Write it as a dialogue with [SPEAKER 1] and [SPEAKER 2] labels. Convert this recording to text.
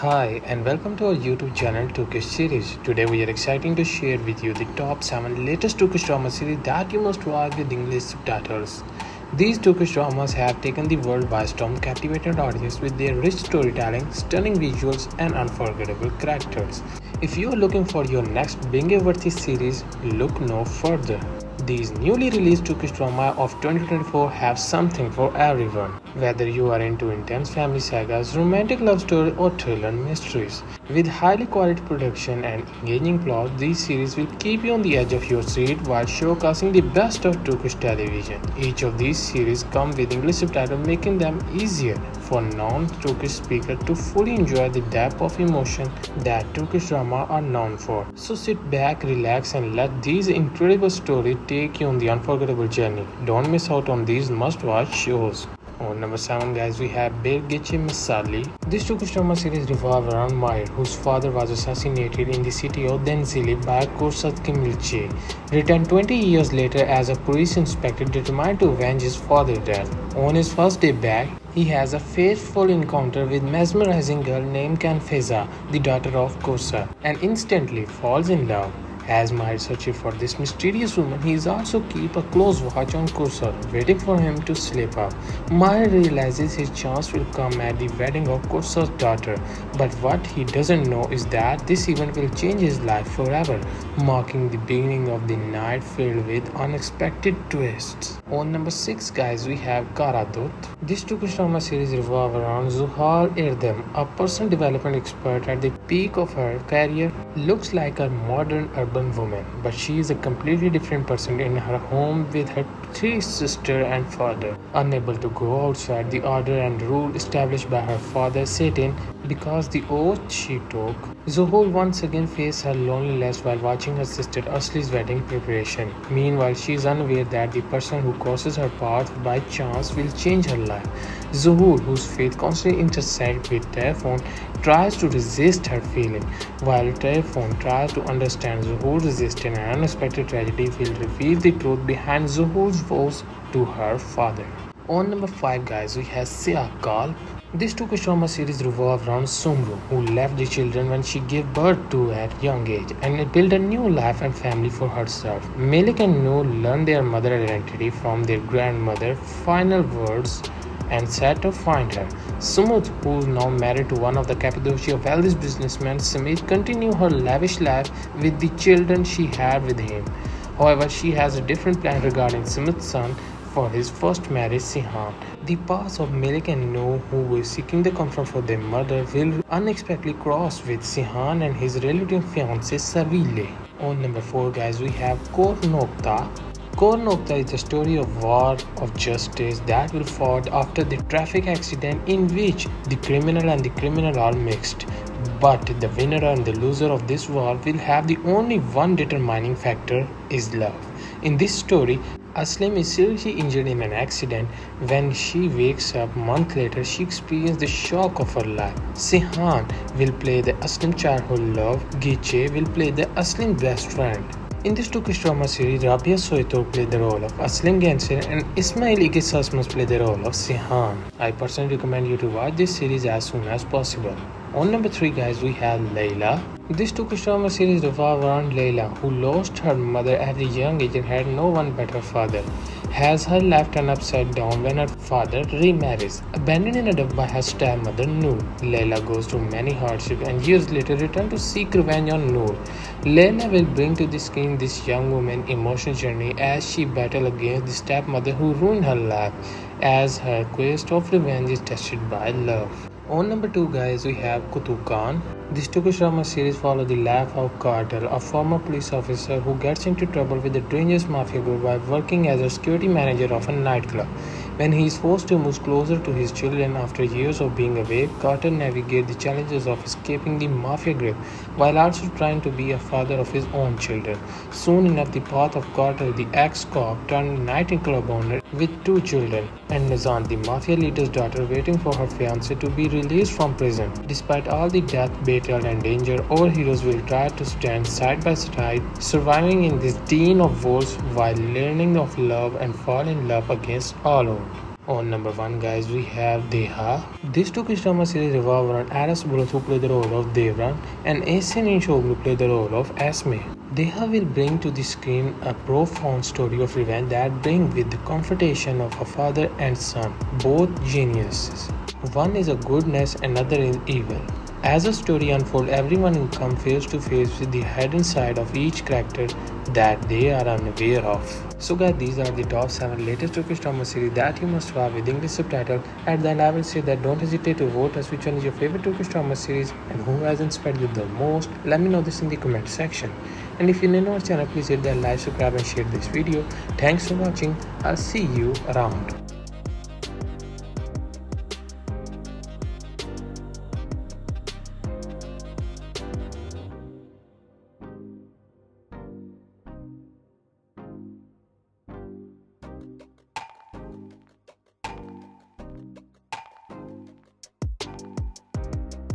[SPEAKER 1] Hi and welcome to our YouTube channel Turkish series. Today we are exciting to share with you the top 7 latest Turkish drama series that you must watch with English subtitles. These Turkish dramas have taken the world by storm, captivated audience with their rich storytelling, stunning visuals and unforgettable characters. If you are looking for your next binge-worthy series, look no further. These newly released Turkish drama of 2024 have something for everyone. Whether you are into intense family sagas, romantic love story or thriller mysteries. With highly quality production and engaging plot, these series will keep you on the edge of your seat while showcasing the best of Turkish television. Each of these series come with English subtitles making them easier for non-Turkish speakers to fully enjoy the depth of emotion that Turkish drama are known for. So sit back, relax and let these incredible stories take you on the unforgettable journey. Don't miss out on these must-watch shows. On number 7 guys we have Bir Gece Masalı. This Turkish drama series revolves around Mahir whose father was assassinated in the city of Denizli by Kursat Kimilci. Returned 20 years later as a police inspector determined to avenge his father's death. On his first day back, he has a fateful encounter with mesmerizing girl named Kanfeza, the daughter of Kursat, and instantly falls in love. As Mahir searches for this mysterious woman, he is also keep a close watch on Kursat, waiting for him to slip up. Mahir realizes his chance will come at the wedding of Kursat's daughter, but what he doesn't know is that this event will change his life forever, marking the beginning of the night filled with unexpected twists. On number 6 guys, we have Karadut. This Turkish drama series revolves around Zuhal Erdem, a personal development expert at the peak of her career, looks like a modern urban woman, but she is a completely different person in her home with her three sisters and father. Unable to go outside the order and rule established by her father Satan because the oath she took, Zuhal once again faced her loneliness while watching her sister Asli's wedding preparation. Meanwhile, she is unaware that the person who crosses her path by chance will change her life. Zuhal, whose faith constantly intersects with Telephone, tries to resist her feeling, while Telephone tries to understand Zuhal's resistance and unexpected tragedy will reveal the truth behind Zuhal's vows to her father. On number 5 guys, we have Siyah Kalp this Turkish drama series revolves around Sumru, who left the children when she gave birth to at young age and built a new life and family for herself. Melik and Noor learned their mother identity from their grandmother, final words, and set to find her. Sumut, who is now married to one of the Cappadocia wealthiest businessmen, Samit, continue her lavish life with the children she had with him. However, she has a different plan regarding Sumit's son for his first marriage, Sihan. The paths of Melik and Noor, who were seeking the comfort for their mother, will unexpectedly cross with Sihan and his relative fiancée Savile. On number 4, guys, we have Kor Nokta. Kor Nokta is a story of war of justice that will fought after the traffic accident in which the criminal and the criminal are mixed. But the winner and the loser of this war will have the only one determining factor is love. In this story, Aslim is seriously injured in an accident. When she wakes up a month later, she experiences the shock of her life. Sihan will play the Aslim childhood love. Giche will play the Aslim best friend. In this Turkish drama series, Rabia Soytürk played the role of Aslim Gencer and Ismail Ege Şaşmaz play the role of Sihan. I personally recommend you to watch this series as soon as possible. On number 3 guys we have Layla. This Turkish drama series revolves around Layla who lost her mother at a young age and had no one but her father. Has her life turned upside down when her father remarries. Abandoned in a by her stepmother Noor. Layla goes through many hardships and years later returns to seek revenge on Noor. Layla will bring to the screen this young woman's emotional journey as she battles against the stepmother who ruined her life as her quest of revenge is tested by love. On number 2 guys we have Kutu Khan. This Turkish drama series follows the life of Carter, a former police officer who gets into trouble with the dangerous mafia group while working as a security manager of a nightclub. When he is forced to move closer to his children after years of being away, Carter navigates the challenges of escaping the mafia grip while also trying to be a father of his own children. Soon enough, the path of Carter, the ex-cop turned nightclub owner with two children, and Nazan, the mafia leader's daughter, waiting for her fiance to be released from prison. Despite all the death, battle, and danger, our heroes will try to stand side by side, surviving in this den of wolves while learning of love and fall in love against all odds. On number one, guys, we have Deha. This Turkish drama series revolves around Aras Bulut, who played the role of Devran, and Esin Inshoglu, played the role of Esme. Deha will bring to the screen a profound story of revenge that brings with the confrontation of a father and son, both geniuses. One is a goodness, another is evil. As the story unfolds, everyone will come face to face with the hidden side of each character that they are unaware of. So guys, these are the top 7 latest Turkish drama series that you must watch with English subtitle. At the end, I will say that don't hesitate to vote us which one is your favorite Turkish drama series and who has inspired you the most. Let me know this in the comment section. And if you're new to our channel, please hit that like, subscribe and share this video. Thanks for watching. I'll see you around.